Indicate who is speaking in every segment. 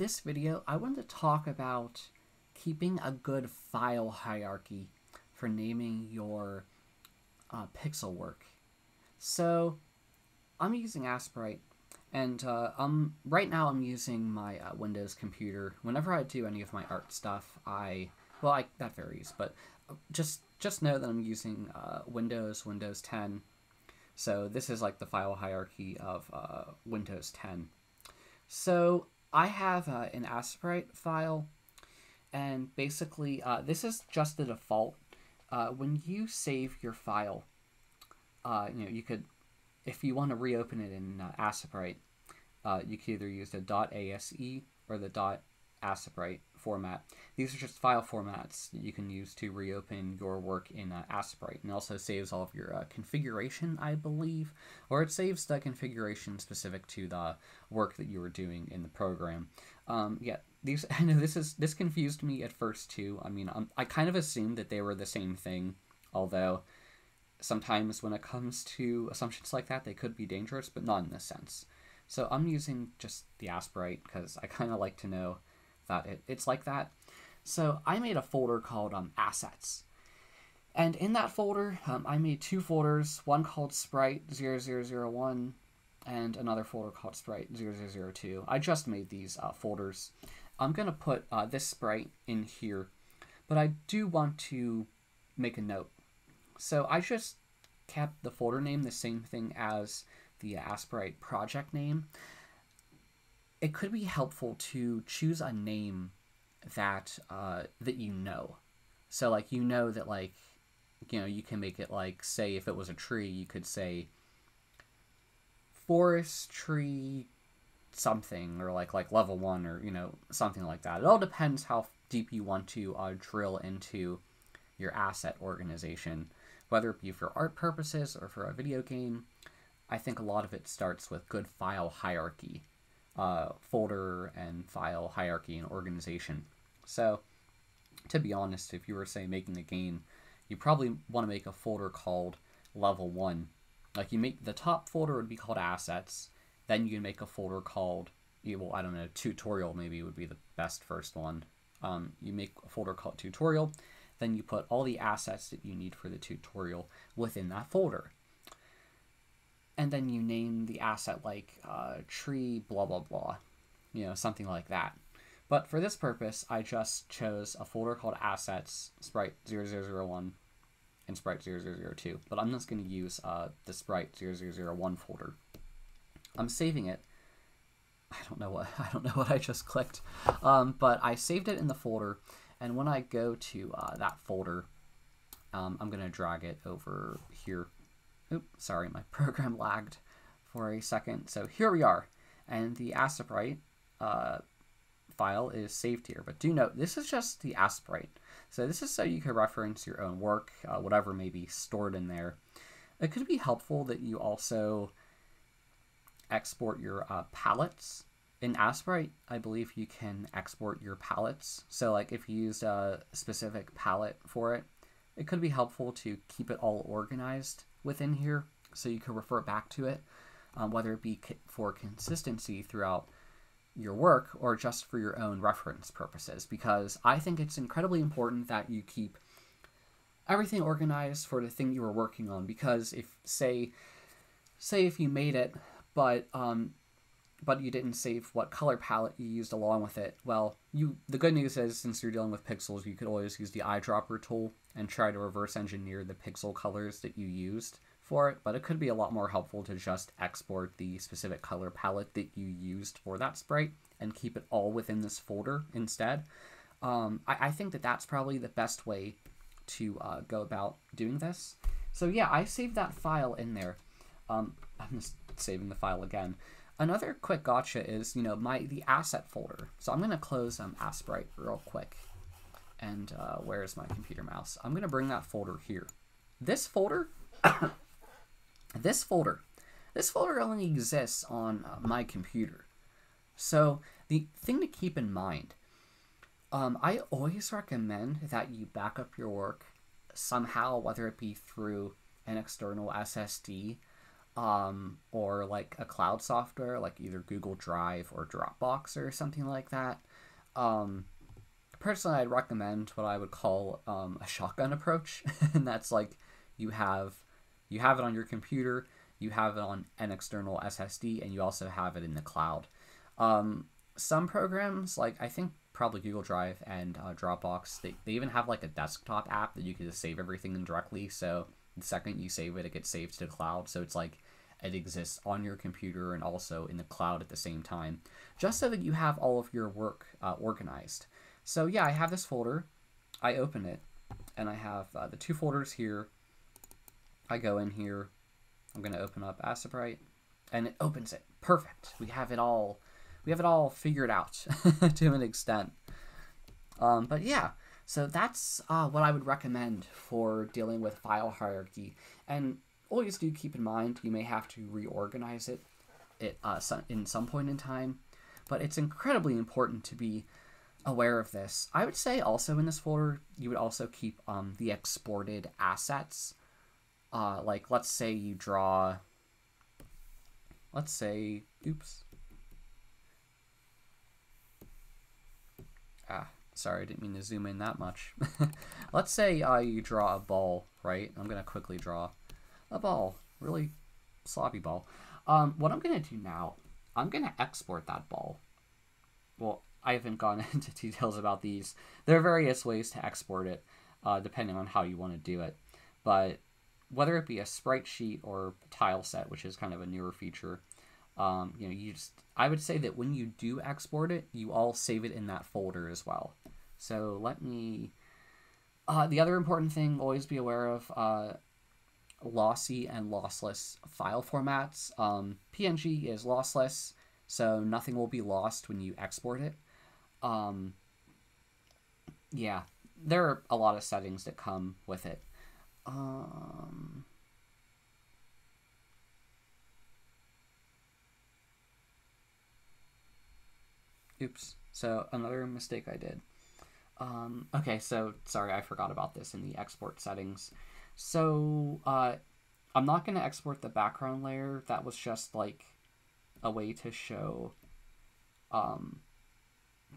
Speaker 1: this video, I want to talk about keeping a good file hierarchy for naming your uh, pixel work. So, I'm using Aseprite, and uh, um, right now I'm using my uh, Windows computer. Whenever I do any of my art stuff, I well, I, that varies, but just just know that I'm using uh, Windows, Windows 10. So this is like the file hierarchy of uh, Windows 10. So I have uh, an Aseprite file, and basically uh, this is just the default. Uh, when you save your file, uh, you know you could, if you want to reopen it in uh, Aseprite, uh, you could either use the .ase or the .aseprite format. These are just file formats that you can use to reopen your work in uh, Aseprite, and also saves all of your uh, configuration, I believe, or it saves the configuration specific to the work that you were doing in the program. Um, yeah, these I know this is this confused me at first too. I mean, um, I kind of assumed that they were the same thing, although sometimes when it comes to assumptions like that, they could be dangerous, but not in this sense. So I'm using just the Aseprite because I kind of like to know that it, it's like that. So I made a folder called um, Assets. And in that folder, um, I made two folders, one called Sprite 0001 and another folder called Sprite 0002. I just made these uh, folders. I'm going to put uh, this sprite in here, but I do want to make a note. So I just kept the folder name the same thing as the Aseprite project name it could be helpful to choose a name that uh, that you know. So like you know that like you know you can make it like say if it was a tree you could say forest tree something or like like level one or you know something like that. It all depends how deep you want to uh, drill into your asset organization, whether it be for art purposes or for a video game. I think a lot of it starts with good file hierarchy uh, folder and file hierarchy and organization. So, to be honest, if you were, say, making a game, you probably want to make a folder called level 1. Like, you make the top folder would be called assets, then you can make a folder called, well, I don't know, tutorial maybe would be the best first one. Um, you make a folder called tutorial, then you put all the assets that you need for the tutorial within that folder and then you name the asset like uh, tree blah blah blah, you know, something like that. But for this purpose, I just chose a folder called assets, sprite 0001, and sprite 0002. But I'm just going to use uh, the sprite 0001 folder. I'm saving it. I don't know what I don't know what I just clicked, um, but I saved it in the folder, and when I go to uh, that folder, um, I'm going to drag it over here Oops, sorry, my program lagged for a second. So here we are, and the Aseprite uh, file is saved here. But do note, this is just the Aseprite. So this is so you can reference your own work, uh, whatever may be stored in there. It could be helpful that you also export your uh, palettes. In Aseprite, I believe you can export your palettes. So like if you used a specific palette for it, it could be helpful to keep it all organized within here so you can refer back to it, um, whether it be for consistency throughout your work or just for your own reference purposes, because I think it's incredibly important that you keep everything organized for the thing you were working on. Because if, say, say if you made it, but um, but you didn't save what color palette you used along with it. Well, you the good news is since you're dealing with pixels, you could always use the eyedropper tool and try to reverse engineer the pixel colors that you used for it, but it could be a lot more helpful to just export the specific color palette that you used for that sprite and keep it all within this folder instead. Um, I, I, think that that's probably the best way to uh, go about doing this. So yeah, I saved that file in there. Um, I'm just saving the file again. Another quick gotcha is, you know, my the asset folder. So I'm going to close um, Aseprite real quick. And uh, where's my computer mouse? I'm going to bring that folder here. This folder, this folder, this folder only exists on uh, my computer. So the thing to keep in mind, um, I always recommend that you back up your work somehow, whether it be through an external SSD um, or like a cloud software like either Google Drive or Dropbox or something like that. Um, personally, I'd recommend what I would call um, a shotgun approach, and that's like you have you have it on your computer, you have it on an external SSD, and you also have it in the cloud. Um, some programs, like I think probably Google Drive and uh, Dropbox, they, they even have like a desktop app that you can just save everything in directly. So the second you save it, it gets saved to the cloud. So it's like it exists on your computer and also in the cloud at the same time, just so that you have all of your work uh, organized. So yeah, I have this folder. I open it, and I have uh, the two folders here. I go in here. I'm going to open up Aseprite, and it opens it. Perfect. We have it all. We have it all figured out to an extent. Um, but yeah, so that's uh, what I would recommend for dealing with file hierarchy. And always do keep in mind you may have to reorganize it at, uh, in some point in time, but it's incredibly important to be aware of this. I would say also in this folder, you would also keep um, the exported assets. Uh, like, let's say you draw, let's say, oops. Ah, sorry, I didn't mean to zoom in that much. let's say uh, you draw a ball, right? I'm going to quickly draw a ball, really sloppy ball. Um, what I'm going to do now, I'm going to export that ball. Well, I haven't gone into details about these. There are various ways to export it, uh, depending on how you want to do it. But whether it be a sprite sheet or tile set, which is kind of a newer feature, um, you know, you just I would say that when you do export it, you all save it in that folder as well. So let me. Uh, the other important thing, always be aware of uh, lossy and lossless file formats. Um, PNG is lossless, so nothing will be lost when you export it. Um, yeah, there are a lot of settings that come with it. Um, oops. So another mistake I did. Um, okay, so sorry, I forgot about this in the export settings. So uh, I'm not going to export the background layer. That was just like a way to show um,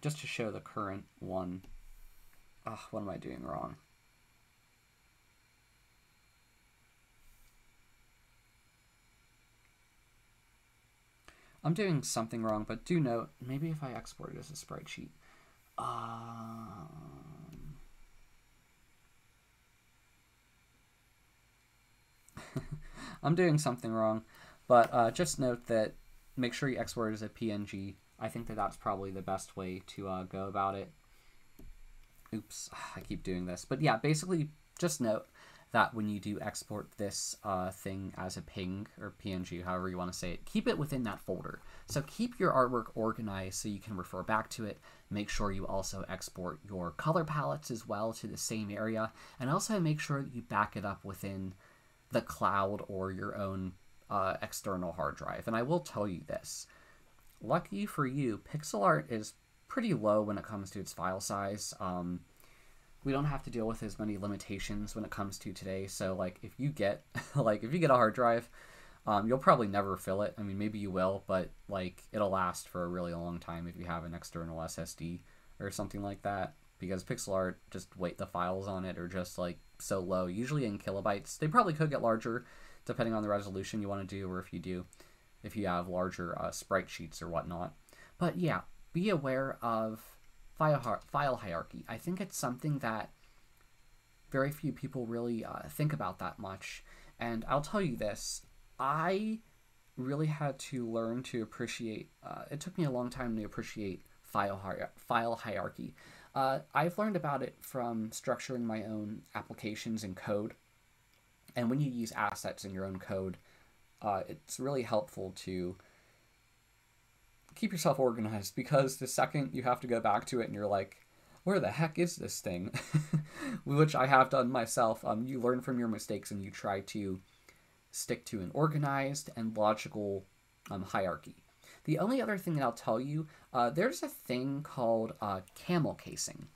Speaker 1: just to show the current one. Ugh, what am I doing wrong? I'm doing something wrong, but do note, maybe if I export it as a spreadsheet. sheet. Um... I'm doing something wrong, but uh, just note that make sure you export it as a PNG I think that that's probably the best way to uh, go about it. Oops, I keep doing this. But yeah, basically just note that when you do export this uh, thing as a ping or PNG, however you want to say it, keep it within that folder. So keep your artwork organized so you can refer back to it. Make sure you also export your color palettes as well to the same area. And also make sure that you back it up within the cloud or your own uh, external hard drive. And I will tell you this lucky for you, pixel art is pretty low when it comes to its file size. Um, we don't have to deal with as many limitations when it comes to today. So like if you get like if you get a hard drive, um, you'll probably never fill it. I mean maybe you will, but like it'll last for a really long time if you have an external SSD or something like that. Because pixel art, just wait the files on it are just like so low, usually in kilobytes. They probably could get larger depending on the resolution you want to do or if you do if you have larger uh, sprite sheets or whatnot. But yeah, be aware of file, file hierarchy. I think it's something that very few people really uh, think about that much. And I'll tell you this I really had to learn to appreciate, uh, it took me a long time to appreciate file, hi- file hierarchy. Uh, I've learned about it from structuring my own applications in code. And when you use assets in your own code, uh, it's really helpful to keep yourself organized because the second you have to go back to it and you're like, where the heck is this thing? Which I have done myself. Um, you learn from your mistakes and you try to stick to an organized and logical um, hierarchy. The only other thing that I'll tell you, uh, there's a thing called uh, camel casing.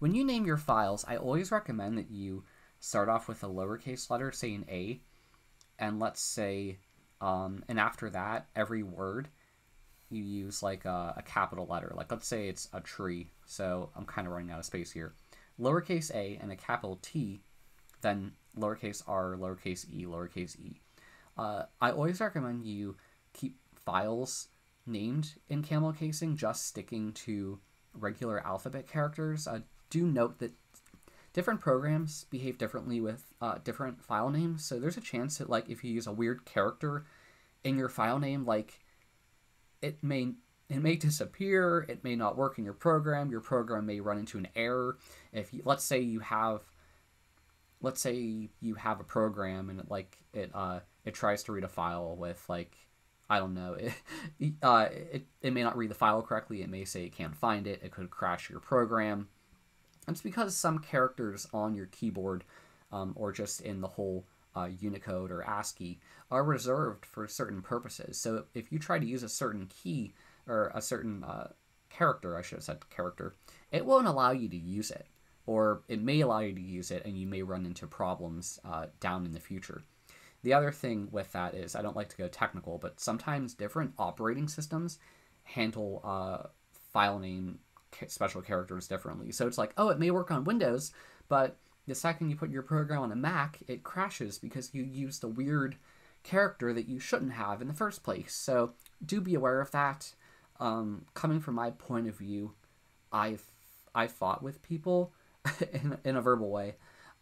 Speaker 1: When you name your files, I always recommend that you start off with a lowercase letter, say an A, and let's say Um, and after that, every word you use like a, a, capital letter. Like let's say it's a tree. So I'm kind of running out of space here. Lowercase a and a capital T, then lowercase r, lowercase e, lowercase e. Uh, I always recommend you keep files named in camel casing just sticking to regular alphabet characters. Uh, do note that different programs behave differently with uh, different file names. So there's a chance that like if you use a weird character in your file name, like it may it may disappear. It may not work in your program. Your program may run into an error. If you, let's say you have let's say you have a program and it, like it uh it tries to read a file with like I don't know. It, uh, it, it may not read the file correctly. It may say it can't find it. It could crash your program. It's because some characters on your keyboard um, or just in the whole uh, Unicode or ASCII are reserved for certain purposes. So if you try to use a certain key or a certain uh, character, I should have said character, it won't allow you to use it. Or it may allow you to use it and you may run into problems uh, down in the future. The other thing with that is, I don't like to go technical, but sometimes different operating systems handle uh, file name special characters differently. So it's like, oh, it may work on Windows, but the second you put your program on a Mac, it crashes because you used a weird character that you shouldn't have in the first place. So do be aware of that. Um, coming from my point of view, I've I fought with people in, in a verbal way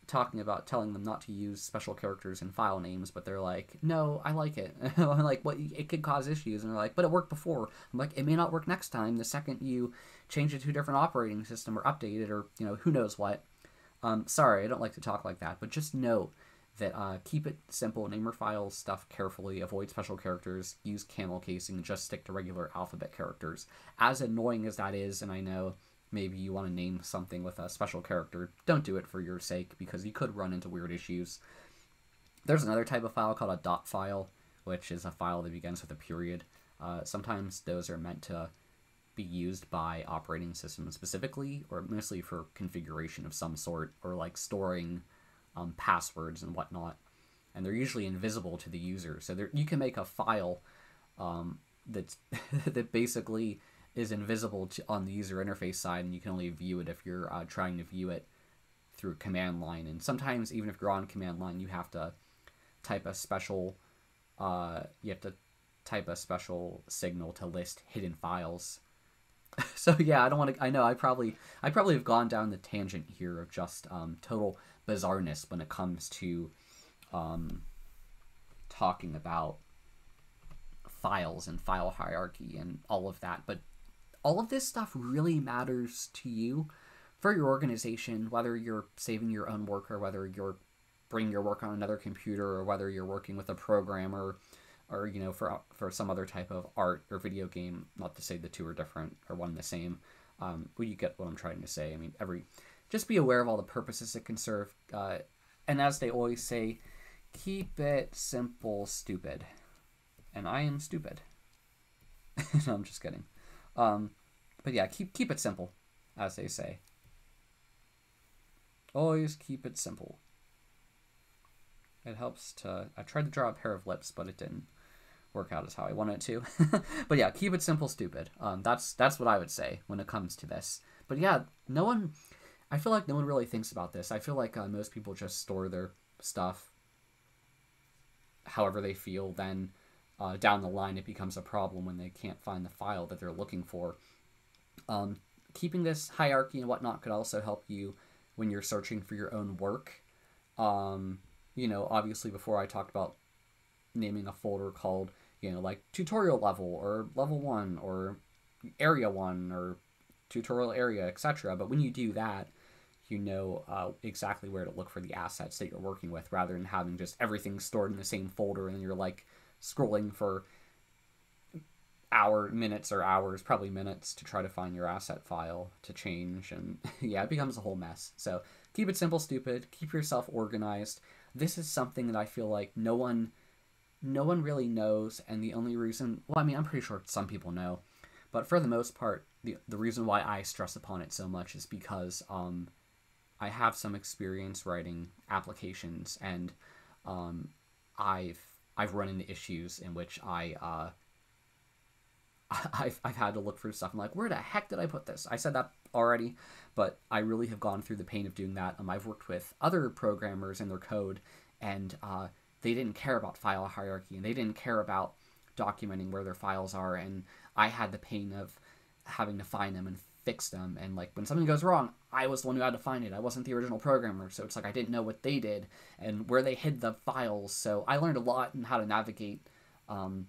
Speaker 1: talking about telling them not to use special characters in file names, but they're like, no, I like it. I'm like, what? It could cause issues, and they're like, but it worked before. I'm like, it may not work next time. The second you change it to a different operating system or update it, or you know, who knows what. Um, sorry, I don't like to talk like that, but just know that uh, keep it simple. Name your files stuff carefully. Avoid special characters. Use camel casing. Just stick to regular alphabet characters. As annoying as that is, and I know maybe you want to name something with a special character, don't do it for your sake because you could run into weird issues. There's another type of file called a dot file, which is a file that begins with a period. Uh, sometimes those are meant to be used by operating systems specifically, or mostly for configuration of some sort, or like storing um, passwords and whatnot. And they're usually invisible to the user, so you can make a file um, that's that basically is invisible to, on the user interface side, and you can only view it if you're uh, trying to view it through command line. And sometimes, even if you're on command line, you have to type a special, uh, you have to type a special signal to list hidden files. so yeah, I don't want to. I know I probably I probably have gone down the tangent here of just um, total bizarreness when it comes to um, talking about files and file hierarchy and all of that. But all of this stuff really matters to you for your organization, whether you're saving your own work or whether you're bringing your work on another computer or whether you're working with a programmer or you know for for some other type of art or video game not to say the two are different or one the same um, but you get what i'm trying to say. I mean every just be aware of all the purposes it can serve uh, and as they always say keep it simple stupid. And i am stupid. No i'm just kidding um, but yeah, keep keep it simple, as they say. Always keep it simple. It helps to. I tried to draw a pair of lips, but it didn't work out as how I wanted to. but yeah, keep it simple, stupid. Um, that's that's what I would say when it comes to this. But yeah, no one. I feel like no one really thinks about this. I feel like uh, most people just store their stuff however they feel. Then uh, down the line it becomes a problem when they can't find the file that they're looking for. Um, keeping this hierarchy and whatnot could also help you when you're searching for your own work. Um, you know, obviously before I talked about naming a folder called, you know, like tutorial level or level one or area one or tutorial area, etc. But when you do that, you know uh, exactly where to look for the assets that you're working with rather than having just everything stored in the same folder and you're like scrolling for hour minutes or hours probably minutes to try to find your asset file to change and yeah it becomes a whole mess. So keep it simple stupid. Keep yourself organized. This is something that i feel like no one no one really knows and the only reason well i mean i'm pretty sure some people know but for the most part the, the reason why i stress upon it so much is because um, i have some experience writing applications and um, i've I've run into issues in which I uh, I've, I've had to look for stuff. I'm like, where the heck did I put this? I said that already, but I really have gone through the pain of doing that. Um, I've worked with other programmers and their code, and uh, they didn't care about file hierarchy, and they didn't care about documenting where their files are, and I had the pain of having to find them and fix them. And like when something goes wrong, I was the one who had to find it. I wasn't the original programmer, so it's like I didn't know what they did and where they hid the files. So I learned a lot in how to navigate. Um,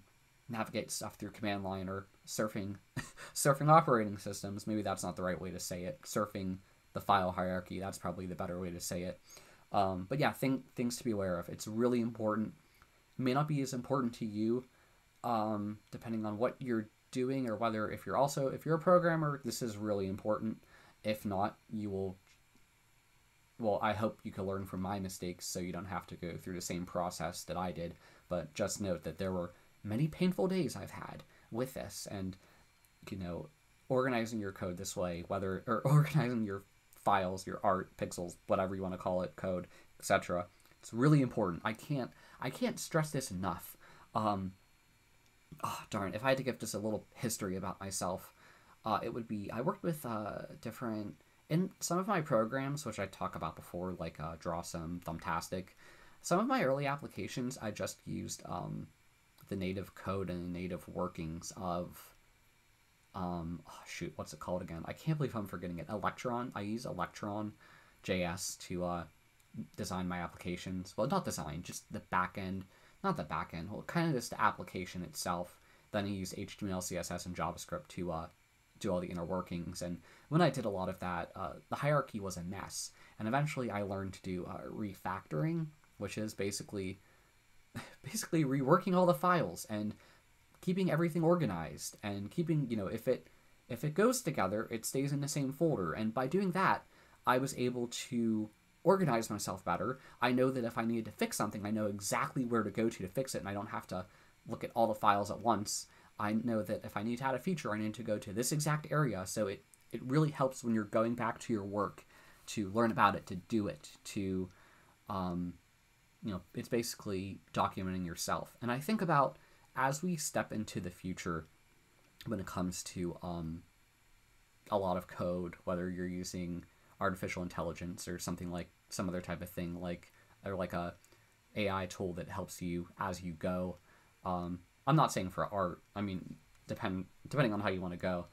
Speaker 1: navigate stuff through command line or surfing surfing operating systems maybe that's not the right way to say it surfing the file hierarchy that's probably the better way to say it um, but yeah thing, things to be aware of it's really important may not be as important to you um, depending on what you're doing or whether if you're also if you're a programmer this is really important if not you will well i hope you can learn from my mistakes so you don't have to go through the same process that i did but just note that there were many painful days I've had with this, and you know, organizing your code this way, whether or organizing your files, your art, pixels, whatever you want to call it, code, etc. It's really important. I can't I can't stress this enough. Um, oh, darn, if I had to give just a little history about myself, uh, it would be I worked with uh, different in some of my programs, which I talk about before, like uh, Drawesome, Thumbtastic. Some of my early applications I just used um, the native code and the native workings of um oh, shoot what's it called again? I can't believe i'm forgetting it. Electron i use electron js to uh, design my applications. Well not design just the backend not the backend well kind of just the application itself. Then i use html css and javascript to uh, do all the inner workings. And when i did a lot of that uh, the hierarchy was a mess. And eventually i learned to do uh, refactoring which is basically basically reworking all the files and keeping everything organized and keeping you know if it if it goes together it stays in the same folder. And by doing that i was able to organize myself better. I know that if i need to fix something i know exactly where to go to to fix it and i don't have to look at all the files at once. I know that if i need to add a feature i need to go to this exact area. So it it really helps when you're going back to your work to learn about it to do it to um, you know, it's basically documenting yourself. And I think about as we step into the future when it comes to um, a lot of code, whether you're using artificial intelligence or something like some other type of thing, like or like a AI tool that helps you as you go. Um, I'm not saying for art. I mean, depend depending on how you want to go.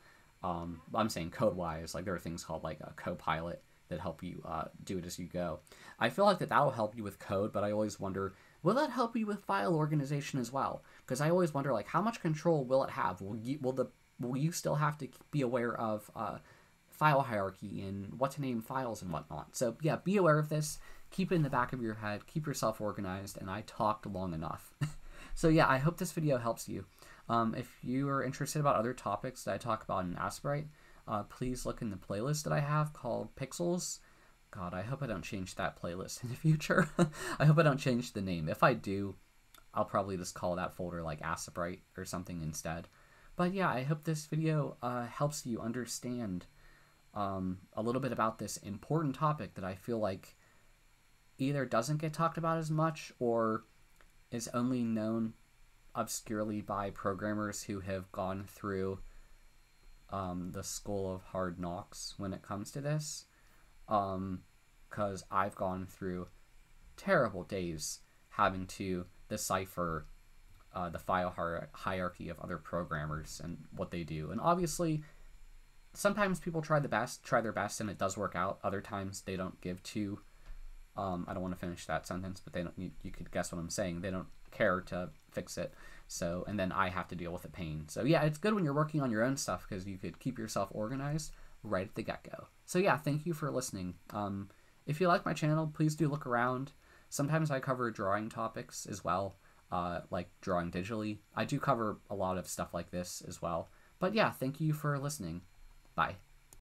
Speaker 1: Um, I'm saying code wise, like there are things called like a Copilot that help you uh, do it as you go. I feel like that that will help you with code, but I always wonder, will that help you with file organization as well? Because I always wonder, like, how much control will it have? Will you, will the will you still have to be aware of uh, file hierarchy and what to name files and whatnot? So yeah, be aware of this. Keep it in the back of your head. Keep yourself organized. And I talked long enough. so yeah, I hope this video helps you. Um, if you are interested about other topics that I talk about in Aseprite, uh, please look in the playlist that I have called Pixels. God, I hope I don't change that playlist in the future. I hope I don't change the name. If I do, I'll probably just call that folder like Aseprite or something instead. But yeah, I hope this video uh, helps you understand um, a little bit about this important topic that I feel like either doesn't get talked about as much or is only known obscurely by programmers who have gone through um, the School of Hard Knocks when it comes to this. Because um, I've gone through terrible days having to decipher uh, the file hierarchy of other programmers and what they do. And obviously, sometimes people try the best, try their best, and it does work out. Other times they don't give to. Um, I don't want to finish that sentence, but they don't. You, you could guess what I'm saying. They don't care to fix it. So, and then I have to deal with the pain. So, yeah, it's good when you're working on your own stuff because you could keep yourself organized right at the get go. So, yeah, thank you for listening. Um, if you like my channel, please do look around. Sometimes I cover drawing topics as well, uh, like drawing digitally. I do cover a lot of stuff like this as well. But yeah, thank you for listening. Bye.